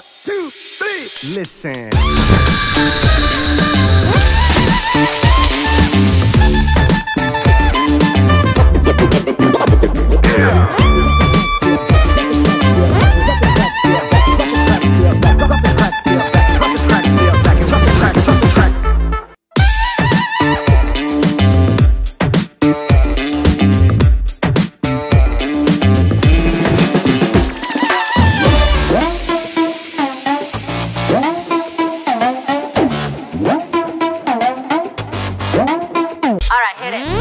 One, two, three. Listen. All right, hit it.